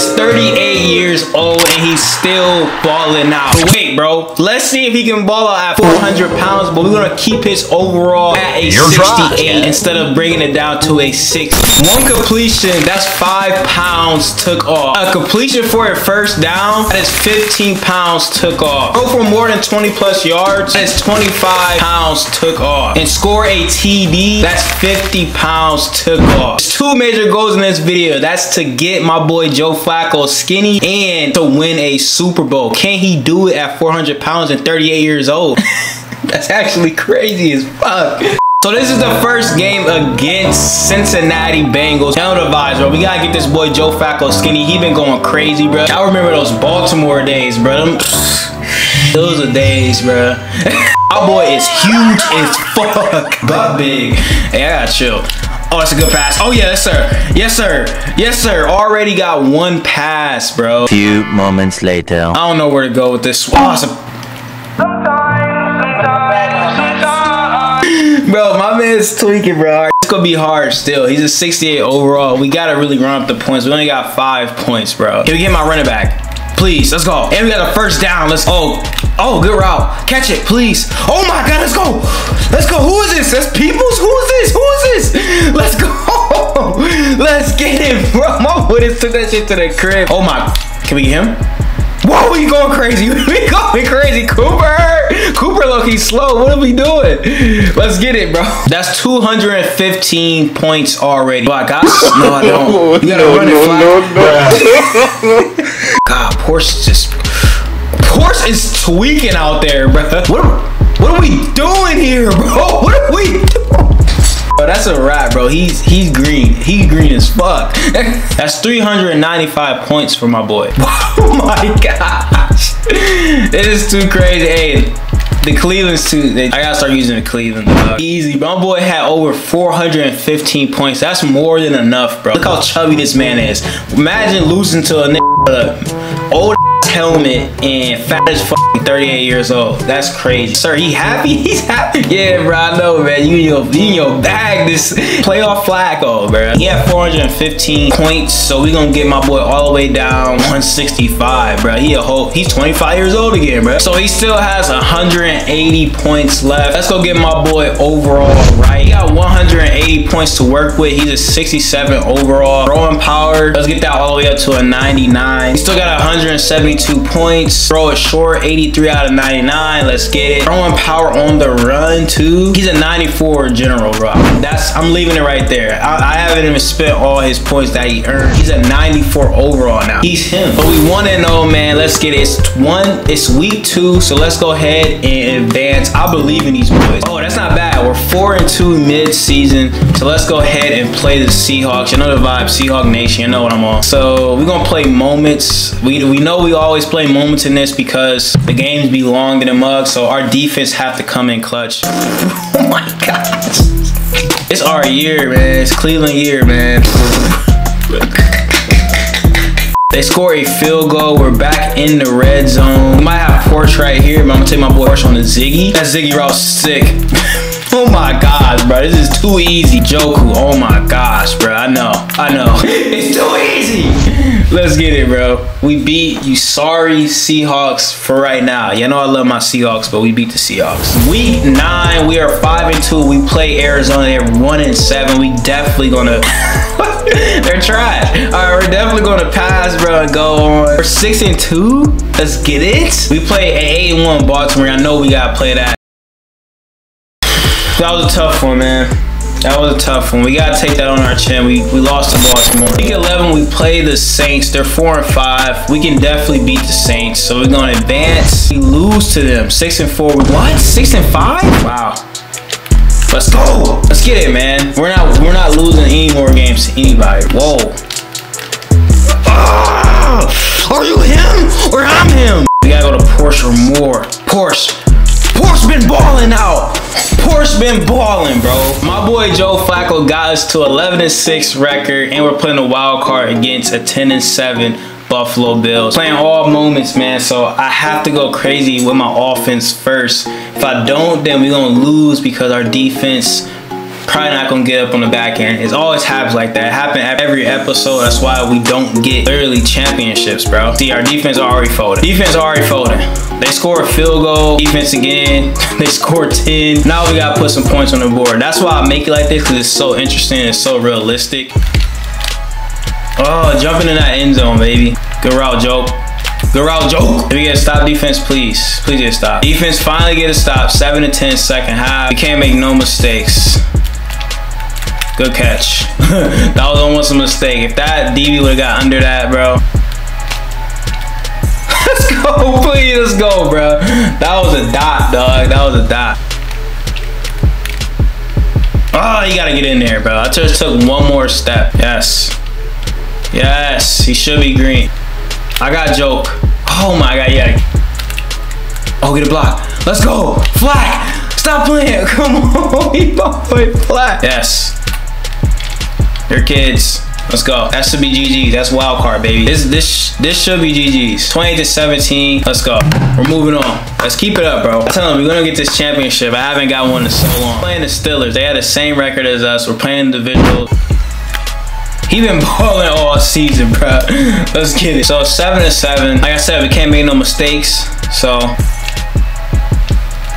is 38 years old and he's still balling out. But wait, bro. Let's see if he can ball out at 400 pounds, but we're gonna keep his overall at a You're 68 dry. instead of bringing it down to a 60. One completion, that's five pounds took off. A completion for a first down, that is 15 pounds took off. Go for more than 20 plus yards, that is 25 pounds took off. And score a TD, that's 50 pounds took off. There's two major goals in this video. That's to get my boy Joe Flacco skinny and to win a Super Bowl. Can he do it at 400 pounds and 38 years old? that's actually crazy as fuck. So this is the first game against Cincinnati Bengals. Tell the vibes, bro. We gotta get this boy Joe Flacco skinny. He been going crazy, bro. I remember those Baltimore days, bro. Them, those are days, bro. Our boy is huge as fuck, but big. Hey, I gotta chill. Oh, it's a good pass. Oh, yes, sir. Yes, sir. Yes, sir. Already got one pass, bro. Few moments later. I don't know where to go with this. Oh, it's a Bro, my man's tweaking, bro. It's gonna be hard still. He's a 68 overall. We gotta really run up the points. We only got five points, bro. Can we get my running back? Please, let's go. And we got a first down. Let's oh, oh, good route. Catch it, please. Oh my god, let's go. Let's go. Who is this? That's Peoples? Who is this? Who is this? Let's go. Let's get it, bro. My just took that shit to the crib. Oh my, can we get him? Whoa, we going crazy. We going crazy. Cooper. Cooper look, he's slow. What are we doing? Let's get it, bro. That's 215 points already. Do I got No, I don't. You gotta run it flat. God, Porsche just Porsche is tweaking out there, bro. What are, what are we doing here, bro? What are we doing? Bro, that's a wrap, bro. He's he's green. He's green as fuck. That's 395 points for my boy. Oh my gosh. This is too crazy. Hey, the Cleveland's too. They, I gotta start using the Cleveland. Easy. My boy had over 415 points. That's more than enough, bro. Look how chubby this man is. Imagine losing to a old helmet and fat as fucking 38 years old. That's crazy. Sir, he happy? He's happy. Yeah, bro, I know, man. You in your, you in your bag this playoff Flacco, bro. He had 415 points, so we gonna get my boy all the way down 165, bro. He a whole, he's 25 years old again, bro. So he still has 180 points left. Let's go get my boy overall right. He got 180 points to work with. He's a 67 overall. Throwing power. Let's get that all the way up to a 99. He still got 172 points. Throw it short, 83 out of 99. Let's get it. Throwing power on the run too. He's a 94 general, bro. That's I'm leaving it right there. I, I haven't even spent all his points that he earned. He's a 94 overall now. He's him. But we want to know, man. Let's get it. It's one. It's week two, so let's go ahead and advance. I believe in these boys. Oh, that's not bad. We're four and two mid-season, so let's go ahead and play the Seahawks. You know the vibe, Seahawk Nation. You know what I'm on. So we're gonna play moments. We we know we always play moments in this because the games be long than a mug, so our defense have to come in clutch. oh my gosh. It's our year, man. It's Cleveland year, man. They score a field goal. We're back in the red zone. We might have Porsche right here, but I'm gonna take my boy Porsche on the Ziggy. That Ziggy route sick. oh my gosh, bro. This is too easy. Njoku. Oh my gosh, bro. I know. I know. it's too easy. Let's get it, bro. We beat you sorry Seahawks for right now. You know I love my Seahawks, but we beat the Seahawks. Week nine, we are five and two. We play Arizona. They're one and seven. We definitely gonna They're trash. All right, we're definitely gonna pass, bro, and go on. We're six and two. Let's get it. We play eight and one Baltimore. I know we gotta play that. That was a tough one, man. That was a tough one. We gotta take that on our chin. We we lost to Baltimore. Week 11, we play the Saints. They're four and five. We can definitely beat the Saints. So we're gonna advance. We lose to them. Six and four. What? Six and five? Wow. Let's go. Let's get it, man. We're not we're not losing any more games to anybody. Whoa. Ah, are you him or I'm him? We gotta go to Porsche or more. Porsche. Porsche been balling out. Porsche been balling, bro. My boy Joe Flacco got us to 11 and 6 record, and we're playing a wild card against a 10 and 7 Buffalo Bills. Playing all moments, man. So I have to go crazy with my offense first. If I don't, then we're gonna lose because our defense probably not gonna get up on the back end. It always happens like that. It happens every episode. That's why we don't get early championships, bro. See, our defense already folded. Defense already folded. They score a field goal. Defense again. They score 10. Now we gotta put some points on the board. That's why I make it like this because it's so interesting. It's so realistic. Oh, jumping in that end zone, baby. Good route, Joe. Good route, Joe. If we get a stop defense, please. Please get a stop. Defense finally get a stop. 7 to 10 second half. We can't make no mistakes. Good catch. that was almost a mistake. If that DB would have got under that, bro. That was a dot, dog. That was a dot. Oh, you gotta get in there, bro. I just took one more step. Yes. Yes, he should be green. I got joke. Oh my god, yeah. Oh, get a block. Let's go. Flat. Stop playing. Come on. He play flat. Yes. They're kids. Let's go. That should be GG's. That's wild card, baby. This this this should be GG's. 20 to 17. Let's go. We're moving on. Let's keep it up, bro. I tell them we're gonna get this championship. I haven't got one in so long. Playing the Steelers. They had the same record as us. We're playing individuals. He been balling all season, bro. Let's get it. So seven to seven. Like I said, we can't make no mistakes. So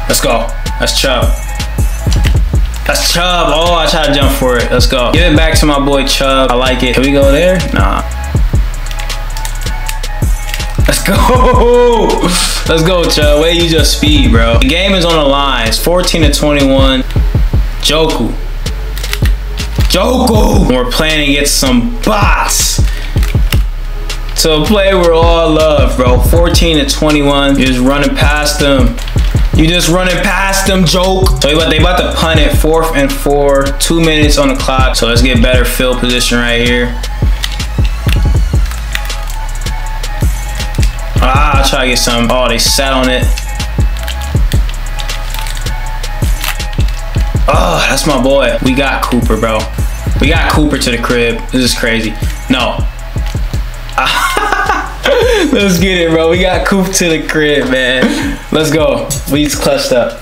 let's go. Let's Chubb. That's Chubb. Oh, I tried to jump for it. Let's go. Give it back to my boy Chubb. I like it. Can we go there? Nah. Let's go. Let's go, Chubb. Way you just speed, bro. The game is on the line. It's 14 to 21. Njoku. Njoku. We're playing against some bots. So play we're all love, bro. 14 to 21. You're just running past them. You just running past them, joke. So they about, to punt it, fourth and four, two minutes on the clock. So let's get better field position right here. Ah, I'll try to get some. Oh, they sat on it. Oh, that's my boy. We got Cooper, bro. We got Cooper to the crib. This is crazy. No. Let's get it, bro. We got Cooper to the crib, man. Let's go. We just clutched up.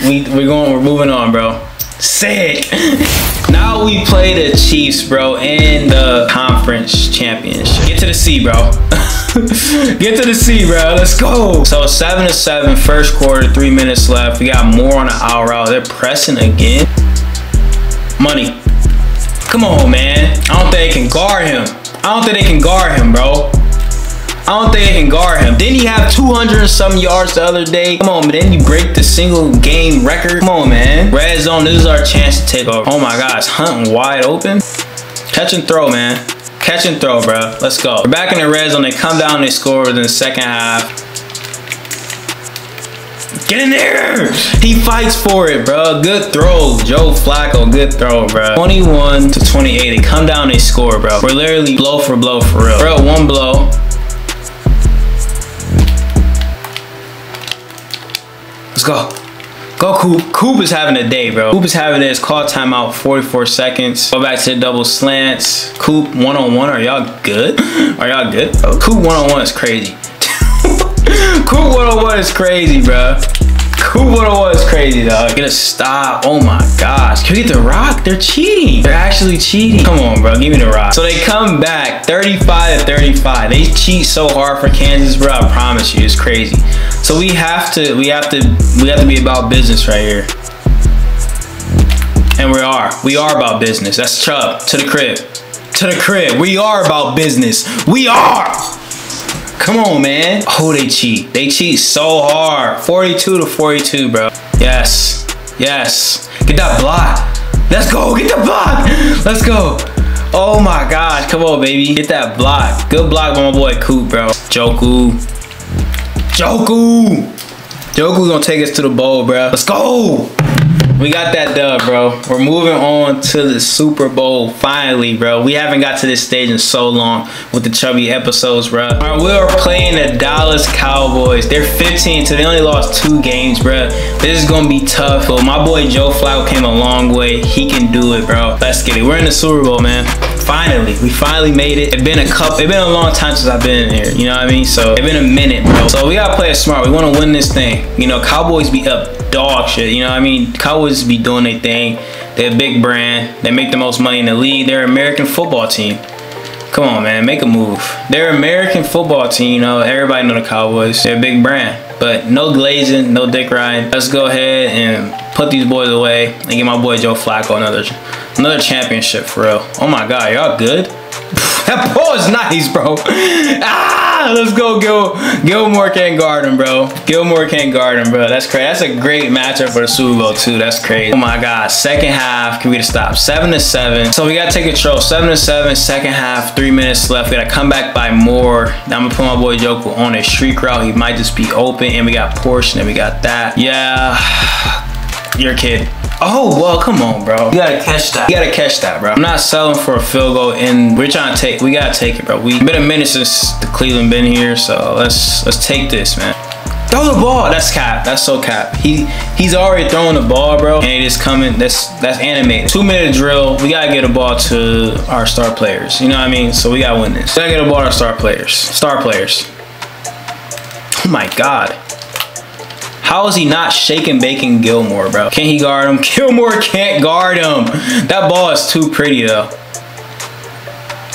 We we're going. We're moving on, bro. Sick. now we play the Chiefs, bro, in the conference championship. Get to the C, bro. Get to the C, bro. Let's go. So seven to seven, first quarter, three minutes left. We got more on the hour out. They're pressing again. Money. Come on, man. I don't think they can guard him. I don't think they can guard him, bro. I don't think they can guard him. Didn't he have 200 and some yards the other day? Come on, man. Then you break the single game record. Come on, man. Red zone, this is our chance to take over. Oh my gosh, hunting wide open. Catch and throw, man. Catch and throw, bro. Let's go. We're back in the red zone. They come down, they score within the second half. Get in there. He fights for it, bro. Good throw. Joe Flacco, good throw, bro. 21 to 28. They come down, they score, bro. We're literally blow for blow for real. Bro, one blow. Let's go. Go Coop. Coop is having a day, bro. Coop is having this. Call timeout 44 seconds. Go back to the double slants. Coop one-on-one. Are y'all good? Are y'all good? Coop one-on-one is crazy. Coop one-on-one is crazy, bro. Coop one-on-one is crazy, dog. Get a stop. Oh my gosh. Can we get the rock? They're cheating. They're actually cheating. Come on, bro. Give me the rock. So they come back 35 to 35. They cheat so hard for Kansas, bro. I promise you. It's crazy. So we have to, we have to, we have to be about business right here. And we are. We are about business. That's Chubb. To the crib. To the crib. We are about business. We are. Come on, man. Oh, they cheat. They cheat so hard. 42 to 42, bro. Yes. Yes. Get that block. Let's go. Get the block. Let's go. Oh my gosh. Come on, baby. Get that block. Good block by my boy Coop, bro. Njoku. Njoku. Njoku's gonna take us to the bowl, bro. Let's go. We got that dub, bro. We're moving on to the Super Bowl finally, bro. We haven't got to this stage in so long with the chubby episodes, bro. All right, we are playing the Dallas Cowboys. They're 15, so they only lost two games, bro. This is gonna be tough. But my boy Joe Flacco came a long way. He can do it, bro. Let's get it. We're in the Super Bowl, man. Finally, we finally made it. It's been a couple. It's been a long time since I've been in here. You know what I mean? So it's been a minute, bro. So we gotta play it smart. We want to win this thing. You know, Cowboys be up dog shit. You know what I mean? Cowboys be doing their thing. They're a big brand. They make the most money in the league. They're an American football team. Come on, man, make a move. They're American football team, you know. Everybody know the Cowboys. They're a big brand. But no glazing, no dick riding. Let's go ahead and put these boys away and get my boy Joe Flacco another another championship for real. Oh my god, y'all good? that ball is nice, bro. ah, let's go, Gil. Gilmore can't guard him, bro. Gilmore can't guard him, bro. That's crazy. That's a great matchup for the Super Bowl too. That's crazy. Oh my God. Second half, can we stop? Seven to seven. So we gotta take control. Seven to seven. Second half, three minutes left. We gotta come back by more. Now I'm gonna put my boy Njoku on a streak route. He might just be open, and we got portion, and we got that. Yeah, you're kid. Oh, well, come on, bro. You gotta catch that. You gotta catch that, bro. I'm not selling for a field goal, and we're trying to take, we gotta take it, bro. We been a minute since the Cleveland been here, so let's let's take this, man. Throw the ball. That's cap. That's so cap. He he's already throwing the ball, bro, and it is coming. That's that's animated. Two minute drill. We gotta get a ball to our star players. You know what I mean? So we gotta win this. We gotta get a ball to our star players. Star players. Oh my god. How is he not shaking bacon Gilmore, bro? Can he guard him? Gilmore can't guard him. That ball is too pretty though.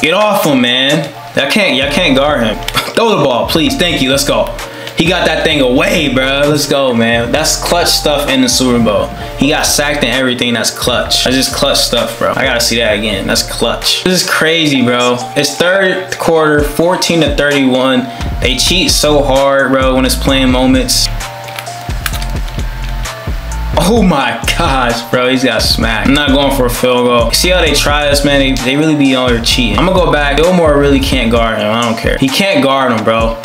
Get off him, man. I can't, y'all can't guard him. Throw the ball, please. Thank you. Let's go. He got that thing away, bro. Let's go, man. That's clutch stuff in the Super Bowl. He got sacked and everything. That's clutch. That's just clutch stuff, bro. I gotta see that again. That's clutch. This is crazy, bro. It's third quarter, 14 to 31. They cheat so hard, bro, when it's playing moments. Oh my gosh, bro, he's got smacked. I'm not going for a field goal. See how they try this, man? They, they really be on there cheating. I'm gonna go back. Gilmore really can't guard him. I don't care. He can't guard him, bro.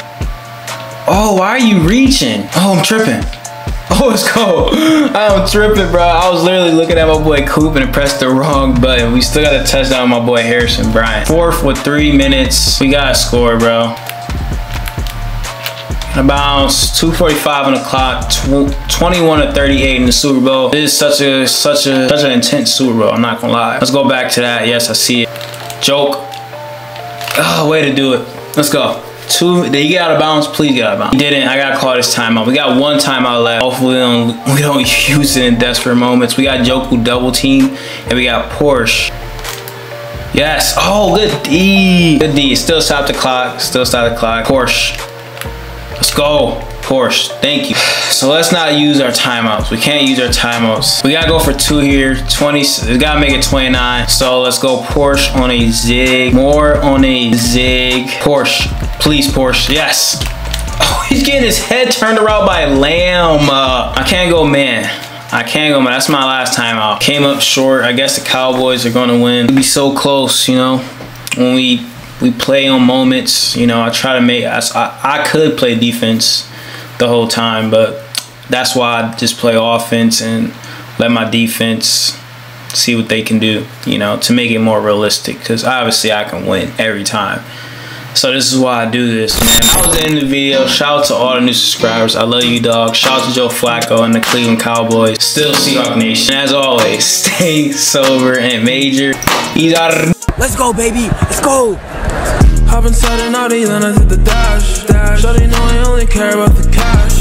Oh, why are you reaching? Oh, I'm tripping. Oh, it's cold. I'm tripping, bro. I was literally looking at my boy Coop and pressed the wrong button. We still got a touchdown my boy Harrison Bryant. Fourth with three minutes. We got to score, bro. About 2:45 on the clock, 21 to 38 in the Super Bowl. This is such a such a such an intense Super Bowl. I'm not gonna lie. Let's go back to that. Yes, I see it. Joke. Oh, way to do it. Let's go. Two. Did he get out of bounds? Please get out of bounds. He didn't. I gotta call this timeout. We got one timeout left. Hopefully we don't, we don't use it in desperate moments. We got Njoku double team, and we got Porsche. Yes. Oh, good D. Good D. Still stop the clock. Still stop the clock. Porsche. Go. Porsche, thank you. So let's not use our timeouts. We can't use our timeouts. We gotta go for two here. 20, we gotta make it 29. So let's go Porsche on a zig. More on a zig. Porsche, please Porsche, yes. Oh, he's getting his head turned around by Lamb. Uh, I can't go man. I can't go man. That's my last timeout. Came up short. I guess the Cowboys are gonna win. It'd be so close, you know, when we we play on moments. You know, I try to make. I, I could play defense the whole time, but that's why I just play offense and let my defense see what they can do. You know, to make it more realistic. Because obviously I can win every time. So this is why I do this, man. I was in the video. Shout out to all the new subscribers. I love you, dog. Shout out to Joe Flacco and the Cleveland Cowboys. Still Seahawk Nation. As always, stay sober and major. Let's go, baby. Let's go. Hop inside an Audi, then I hit the dash. dash. Shawty know I only care about the cash.